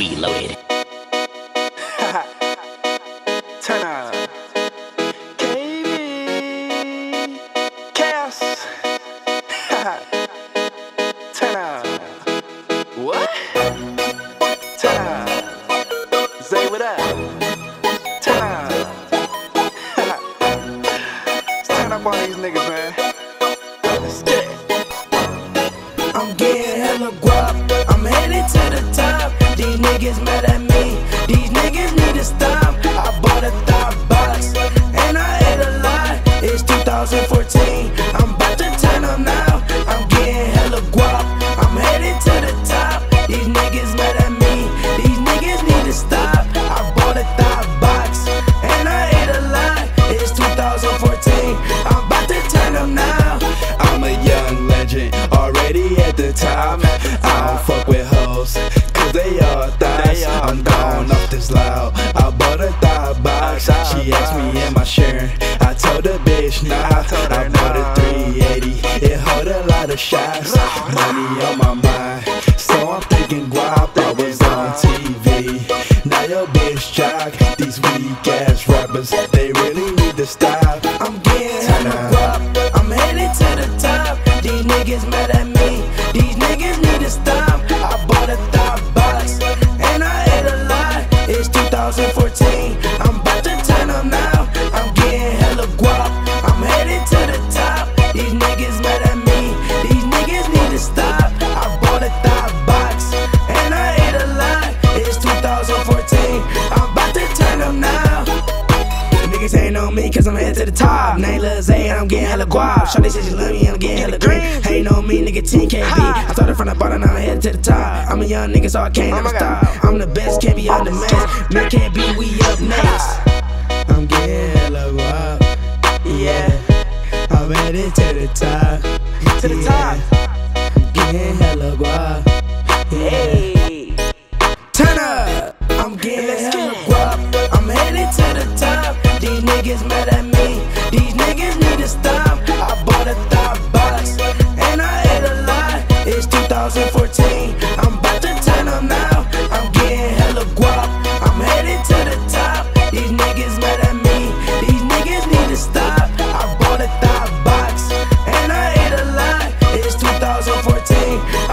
Reloaded. Niggas mad at me. These niggas need to stop. I bought a thought box and I ate a lot. It's 2014. They all thighs. I'm gone off this loud. I bought a thigh box. She asked me, am I sharing? I told the bitch, nah. I bought a 380, it hold a lot of shots. Money on my mind, so I'm thinking guap. I was on TV. Now your bitch jock. These weak ass rappers, they really need to stop. I'm getting guap. I'm headed to the top. These niggas mad at me. Niggas ain't on me cause I'm head to the top. Name Lil Zay and I'm getting hella guap. Shawty said she love me I'm getting hella green. Ain't on me, nigga, 10KB. I started from the bottom, now I'm headed to the top. I'm a young nigga, so I can't oh never stop. I'm the best, can't be on the mess. Man, can't be, we up next. I'm getting hella guap. Yeah, I'm headed to the top. To the top. niggas mad at me. These niggas need to stop. I bought a thought box and I ate a lot. It's 2014. I'm about to turn them out. I'm getting hella guap. I'm headed to the top. These niggas mad at me. These niggas need to stop. I bought a thought box and I ate a lot. It's 2014.